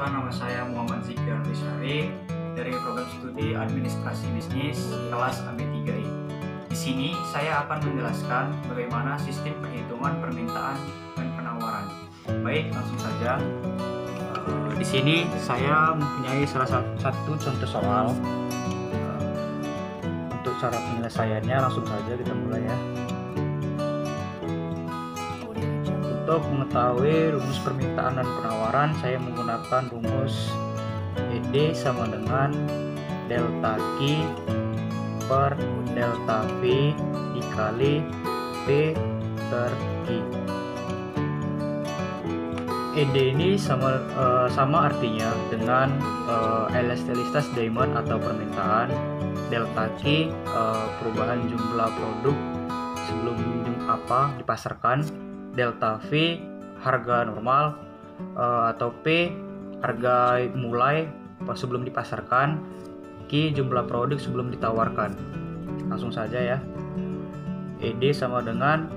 perkenalkan nama saya Muhammad Zikir Rizari dari program studi Administrasi Bisnis kelas AB3I. Di sini saya akan menjelaskan bagaimana sistem perhitungan permintaan dan penawaran. Baik, langsung saja. Di sini saya mempunyai salah satu contoh soal. Untuk cara penyelesaiannya langsung saja kita mulai ya. Untuk mengetahui rumus permintaan dan penawaran, saya menggunakan rumus ED sama dengan delta Q per delta V dikali P per Q. ED ini sama eh, sama artinya dengan eh, elastisitas demand atau permintaan, delta Q eh, perubahan jumlah produk sebelum apa dipasarkan, delta V harga normal eh, atau P harga mulai pas sebelum dipasarkan, Q jumlah produk sebelum ditawarkan. Langsung saja ya. ED sama dengan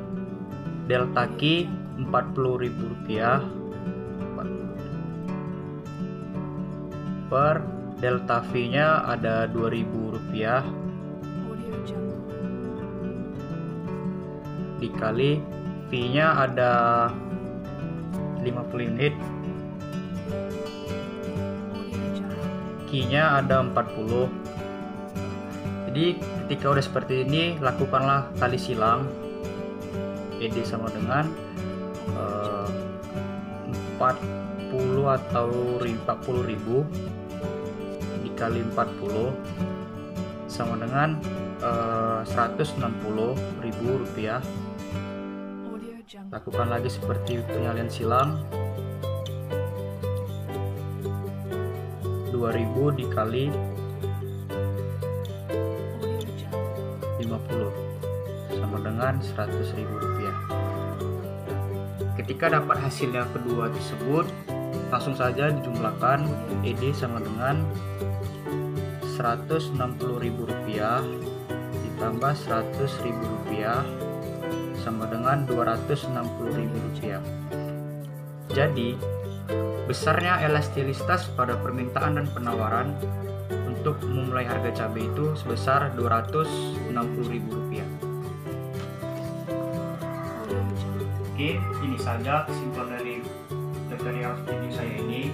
delta Q Rp40.000 per delta V-nya ada Rp2.000 dikali V-nya ada 50 unit. Q-nya ada 40 jadi ketika udah seperti ini lakukanlah kali silang ED sama dengan eh, 40 atau ri- 40 ribu dikali 40 sama dengan eh, 160 ribu rupiah lakukan lagi seperti penyalian silang. 2000 dikali 50 sama dengan 100 ribu rupiah. Ketika dapat hasil yang kedua tersebut langsung saja dijumlahkan ED sama dengan 160 ribu rupiah ditambah 100 ribu rupiah sama dengan 260 ribu rupiah jadi besarnya elastisitas pada permintaan dan penawaran untuk memulai harga cabai itu sebesar 260 ribu rupiah Oke, ini saja kesimpulan dari tutorial video saya ini.